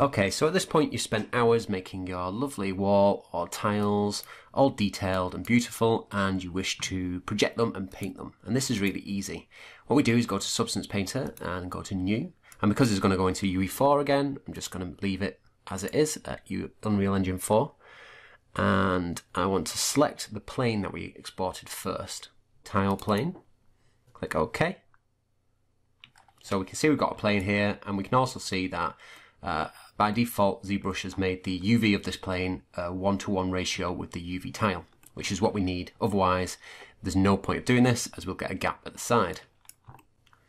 Okay, so at this point you spent hours making your lovely wall or tiles, all detailed and beautiful, and you wish to project them and paint them. And this is really easy. What we do is go to Substance Painter and go to New. And because it's going to go into UE4 again, I'm just going to leave it as it is at Unreal Engine 4. And I want to select the plane that we exported first. Tile plane. Click OK. So we can see we've got a plane here, and we can also see that uh, by default, ZBrush has made the UV of this plane a one-to-one ratio with the UV tile, which is what we need. Otherwise, there's no point of doing this as we'll get a gap at the side.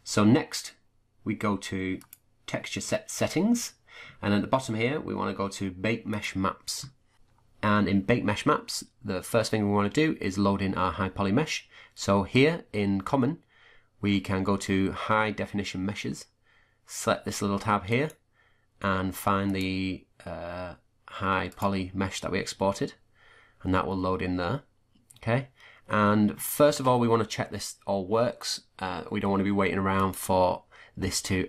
So next, we go to texture set settings. And at the bottom here, we want to go to bake mesh maps. And in bake mesh maps, the first thing we want to do is load in our high poly mesh. So here in common, we can go to high definition meshes, select this little tab here, and find the uh, high poly mesh that we exported and that will load in there okay? And first of all we want to check this all works. Uh, we don't want to be waiting around for this to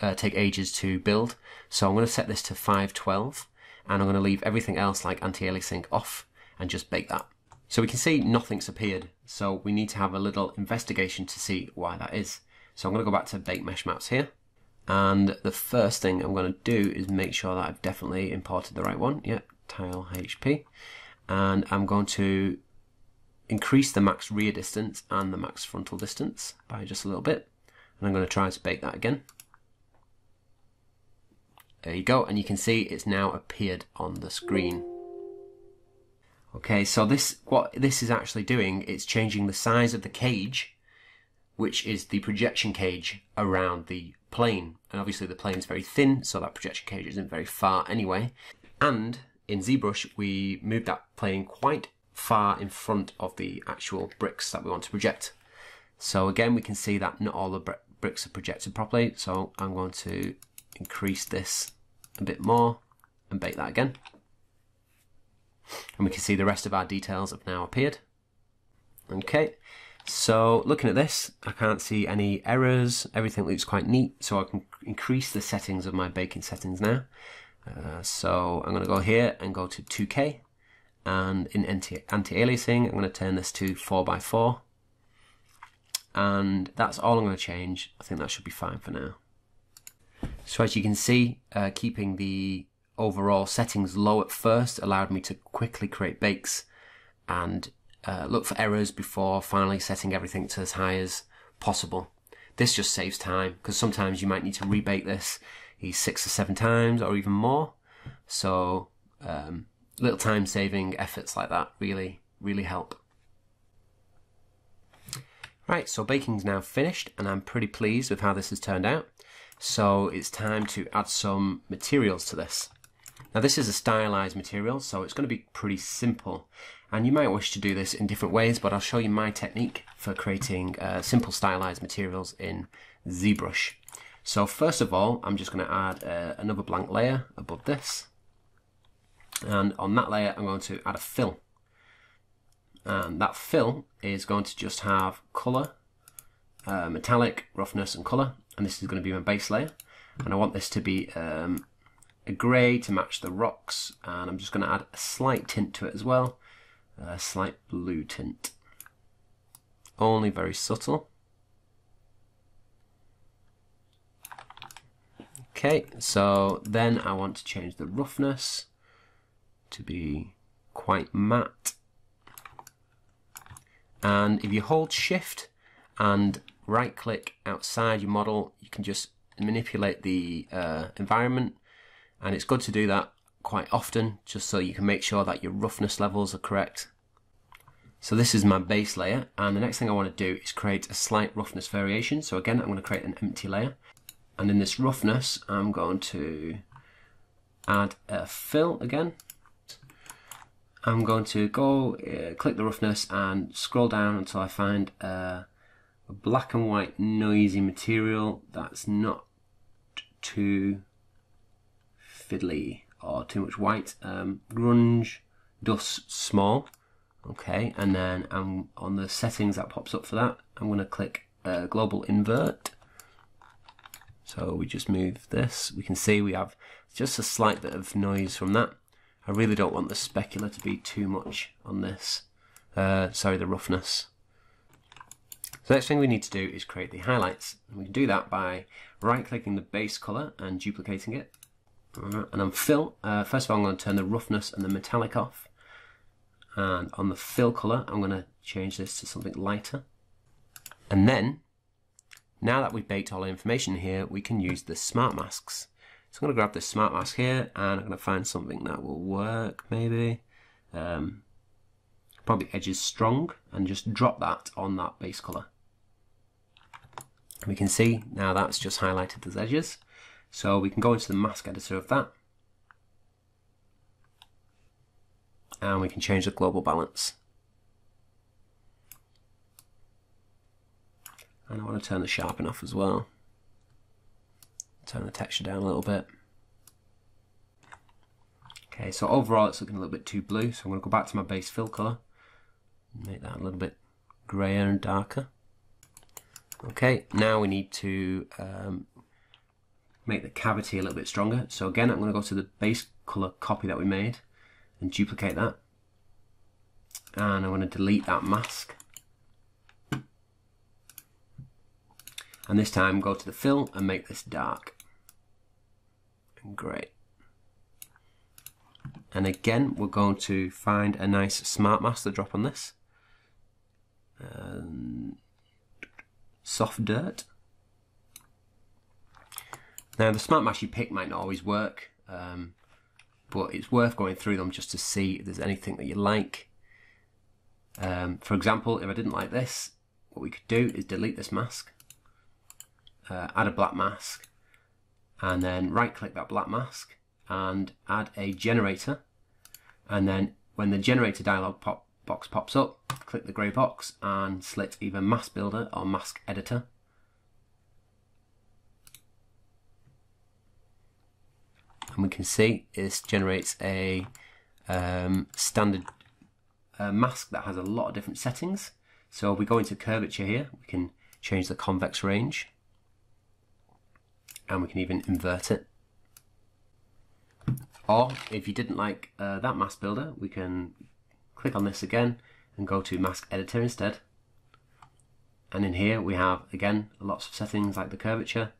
uh, take ages to build. So I'm going to set this to 512 and I'm going to leave everything else like anti-aliasing off and just bake that. So we can see nothing's appeared so we need to have a little investigation to see why that is. So I'm going to go back to bake mesh maps here and the first thing I'm going to do is make sure that I've definitely imported the right one. Yep, tile HP. And I'm going to increase the max rear distance and the max frontal distance by just a little bit. And I'm going to try to bake that again. There you go, and you can see it's now appeared on the screen. Okay, so this what this is actually doing, it's changing the size of the cage, which is the projection cage around the plane. And obviously the plane is very thin, so that projection cage isn't very far anyway. And in ZBrush, we moved that plane quite far in front of the actual bricks that we want to project. So again, we can see that not all the br bricks are projected properly. So I'm going to increase this a bit more and bake that again. And we can see the rest of our details have now appeared. Okay, so looking at this, I can't see any errors. Everything looks quite neat. So I can increase the settings of my baking settings now. Uh, so I'm going to go here and go to 2K. And in anti-aliasing, I'm going to turn this to 4x4. And that's all I'm going to change. I think that should be fine for now. So as you can see, uh, keeping the overall settings low at first allowed me to quickly create bakes and uh, look for errors before finally setting everything to as high as possible. This just saves time because sometimes you might need to rebake this six or seven times or even more. So um, little time saving efforts like that really, really help. Right, so baking's now finished and I'm pretty pleased with how this has turned out. So it's time to add some materials to this. Now this is a stylized material, so it's going to be pretty simple. And you might wish to do this in different ways, but I'll show you my technique for creating uh, simple stylized materials in ZBrush. So first of all, I'm just going to add uh, another blank layer above this. And on that layer, I'm going to add a fill. And that fill is going to just have color, uh, metallic, roughness, and color. And this is going to be my base layer. And I want this to be um, a grey to match the rocks. And I'm just going to add a slight tint to it as well a slight blue tint. Only very subtle. Okay, so then I want to change the roughness to be quite matte. And if you hold shift and right click outside your model, you can just manipulate the uh, environment. And it's good to do that quite often just so you can make sure that your roughness levels are correct. So this is my base layer and the next thing I want to do is create a slight roughness variation. So again I'm going to create an empty layer and in this roughness I'm going to add a fill again. I'm going to go uh, click the roughness and scroll down until I find a black and white noisy material that's not too fiddly or too much white. Um, grunge, dust, small. Okay, and then I'm on the settings that pops up for that. I'm going to click uh, global invert. So we just move this. We can see we have just a slight bit of noise from that. I really don't want the specular to be too much on this. Uh, sorry, the roughness. The next thing we need to do is create the highlights. And we can do that by right-clicking the base color and duplicating it. And on fill, uh, first of all, I'm going to turn the roughness and the metallic off. And on the fill color, I'm going to change this to something lighter. And then, now that we've baked all the information here, we can use the smart masks. So I'm going to grab this smart mask here and I'm going to find something that will work maybe. Um, probably edges strong and just drop that on that base colour. We can see now that's just highlighted those edges. So we can go into the mask editor of that. And we can change the global balance. And I want to turn the sharpen off as well. Turn the texture down a little bit. Okay, so overall it's looking a little bit too blue, so I'm going to go back to my base fill colour. Make that a little bit grayer and darker. Okay, now we need to um, make the cavity a little bit stronger. So again, I'm going to go to the base colour copy that we made and duplicate that. And I'm going to delete that mask. And this time go to the fill and make this dark. Great. And again, we're going to find a nice smart mask to drop on this. Um, soft dirt. Now the smart mask you pick might not always work, um, but it's worth going through them just to see if there's anything that you like. Um, for example, if I didn't like this, what we could do is delete this mask uh, add a black mask, and then right click that black mask and add a generator. And then when the generator dialog pop box pops up, click the grey box and select either mask builder or mask editor. And we can see this generates a um, standard uh, mask that has a lot of different settings. So if we go into curvature here, we can change the convex range and we can even invert it. Or if you didn't like uh, that mask builder, we can click on this again and go to mask editor instead. And in here we have again lots of settings like the curvature.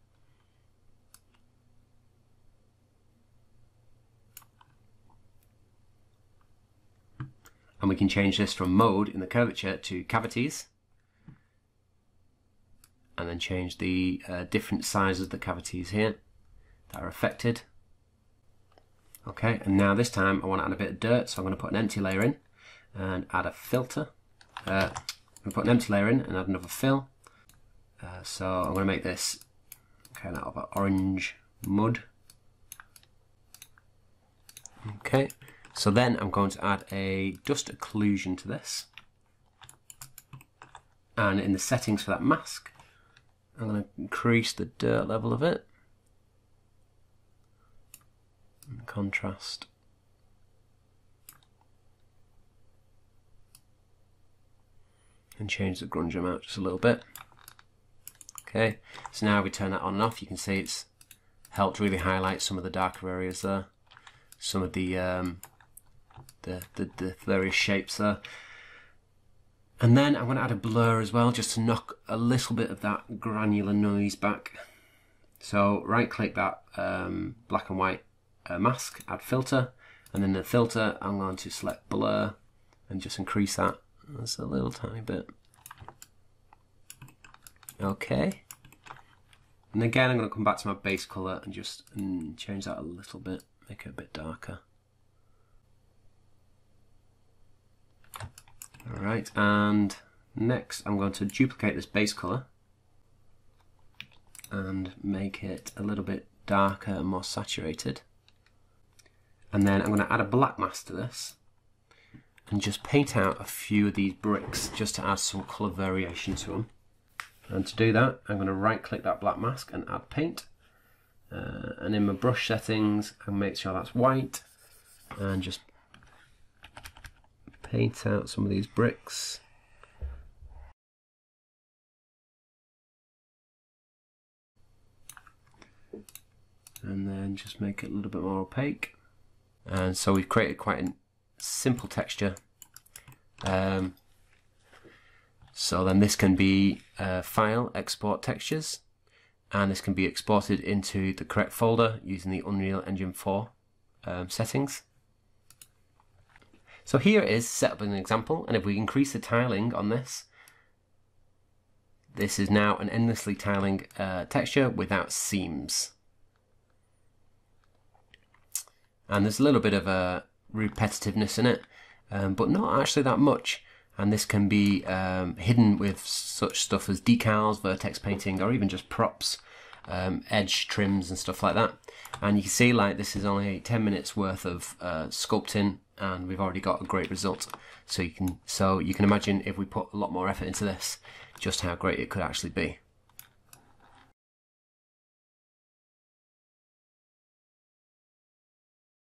And we can change this from mode in the curvature to cavities and then change the uh, different sizes of the cavities here that are affected. Okay, and now this time I want to add a bit of dirt, so I'm going to put an empty layer in and add a filter. Uh, I'm put an empty layer in and add another fill. Uh, so I'm going to make this kind of orange mud. Okay, so then I'm going to add a dust occlusion to this. And in the settings for that mask, I'm going to increase the dirt level of it. And contrast. And change the grunge amount just a little bit. Okay, so now we turn that on and off, you can see it's helped really highlight some of the darker areas there. Some of the um, the, the, the various shapes there. And then I'm going to add a blur as well, just to knock a little bit of that granular noise back. So right click that um, black and white uh, mask, add filter, and then the filter I'm going to select blur and just increase that just a little tiny bit. Okay. And again I'm going to come back to my base colour and just mm, change that a little bit, make it a bit darker. Alright, and next I'm going to duplicate this base colour and make it a little bit darker and more saturated. And then I'm going to add a black mask to this and just paint out a few of these bricks just to add some colour variation to them. And to do that, I'm going to right click that black mask and add paint. Uh, and in my brush settings, I make sure that's white and just paint out some of these bricks. and then just make it a little bit more opaque. And so we've created quite a simple texture. Um, so then this can be uh, file, export textures, and this can be exported into the correct folder using the Unreal Engine 4 um, settings. So here is set up an example, and if we increase the tiling on this, this is now an endlessly tiling uh, texture without seams. And there's a little bit of a repetitiveness in it, um, but not actually that much. And this can be um, hidden with such stuff as decals, vertex painting, or even just props, um, edge trims and stuff like that. And you can see like this is only 10 minutes worth of uh, sculpting and we've already got a great result. So you can so you can imagine if we put a lot more effort into this, just how great it could actually be.